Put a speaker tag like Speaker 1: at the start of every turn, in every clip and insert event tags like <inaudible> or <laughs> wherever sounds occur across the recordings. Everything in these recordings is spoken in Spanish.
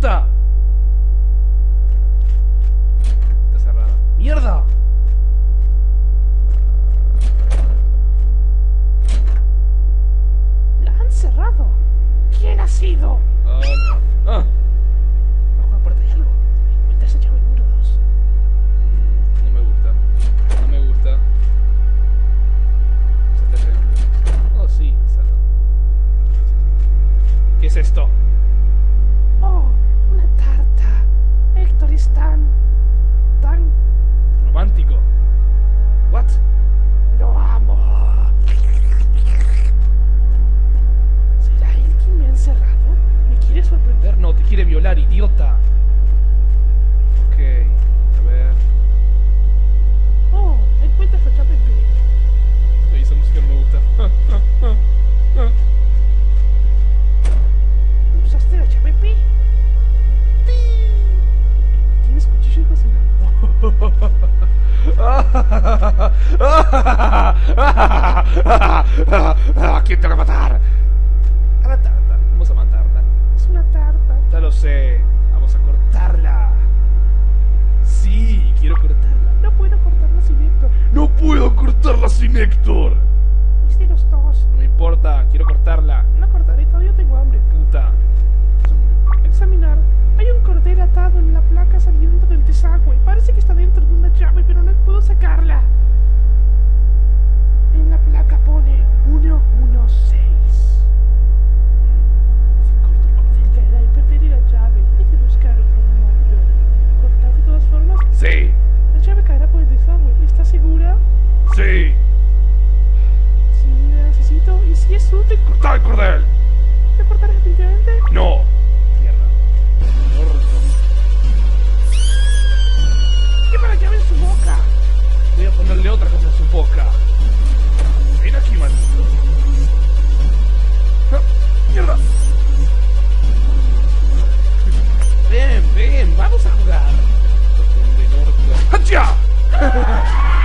Speaker 1: Está cerrada. ¡Mierda!
Speaker 2: ¡La han cerrado! ¿Quién ha sido?
Speaker 1: Oh, no. ¡Ah! Mm, no me gusta. No me gusta. Oh, sí, ¿Qué es esto? quiero matar. A la tarta. Vamos a matarla.
Speaker 2: Es una tarta.
Speaker 1: Ya lo sé. Vamos a cortarla. Sí, quiero cortarla.
Speaker 2: No puedo cortarla sin Héctor.
Speaker 1: No puedo cortarla sin Héctor.
Speaker 2: cordel. ¿Te portarás definitivamente?
Speaker 1: No. Mierda.
Speaker 2: ¿Qué para que en su boca?
Speaker 1: Voy a ponerle otra cosa a su boca. Ven aquí, maldito. Ah, ¡Mierda! Ven, ven, vamos a jugar. ¡Hacha! <laughs>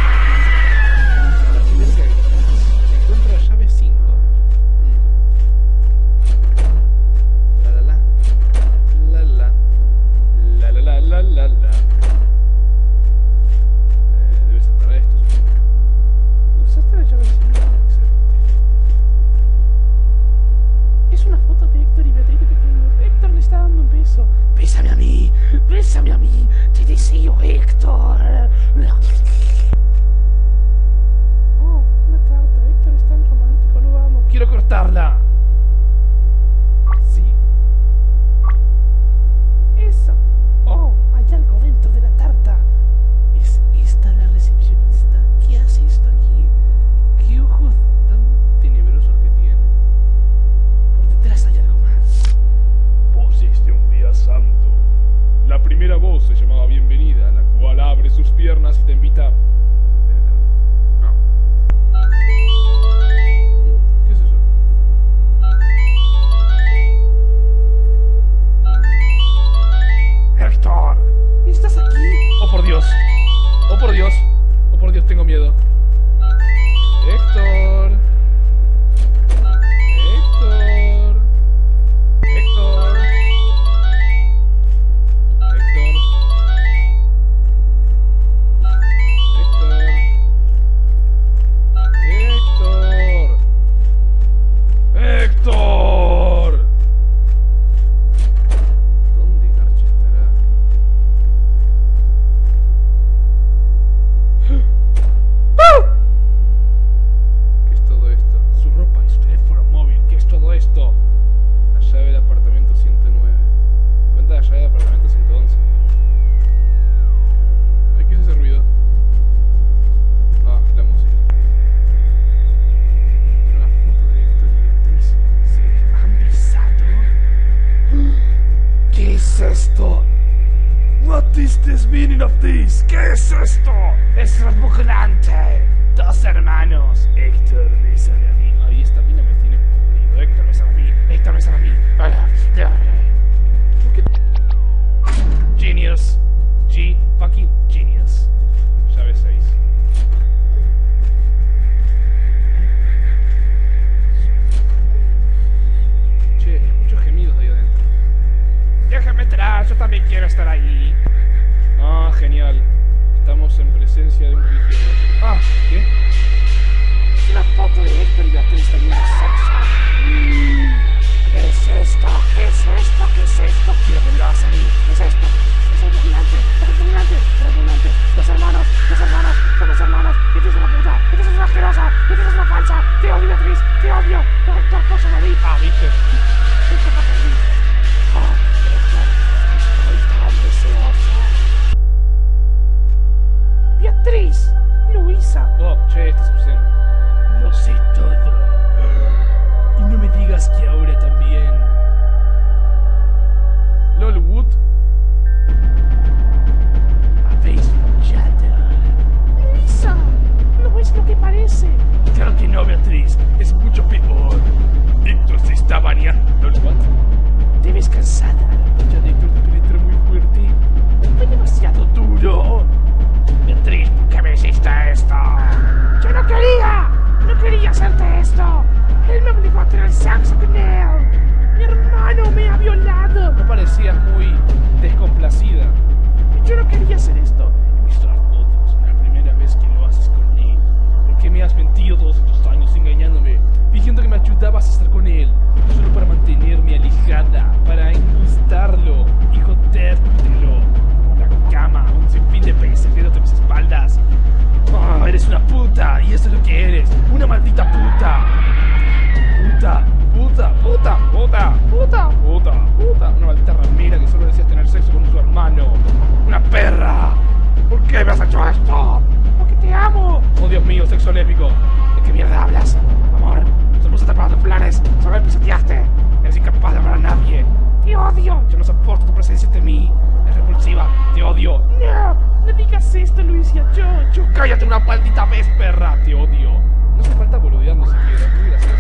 Speaker 2: Chuchu,
Speaker 1: cállate una maldita vez, perra, te odio. No hace falta boludearnos siquiera, muy gracioso.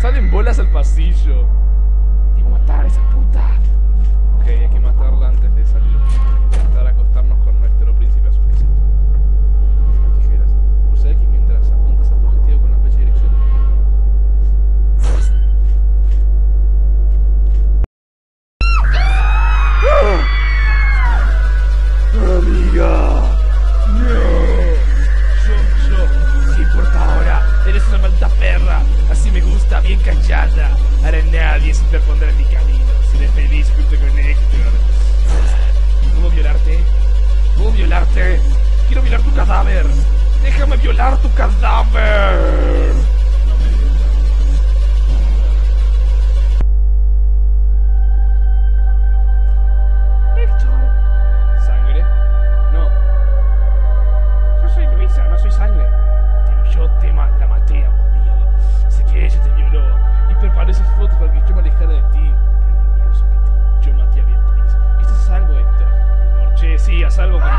Speaker 1: Salen bolas al pasillo.
Speaker 2: Y matar a esa puta.
Speaker 1: Ok, hay que matarla antes de salir. revelar tu
Speaker 2: cadáver. Héctor.
Speaker 1: ¿Sangre? No.
Speaker 2: Yo soy Luisa, no soy sangre. Yo te la maté, amor mío. Sé que ella te violó
Speaker 1: y preparó esas fotos para que yo me alejara de ti.
Speaker 2: Pero no me lo. Yo maté a Beatriz.
Speaker 1: Estás a salvo, Héctor. Me morché, sí, a salvo. Con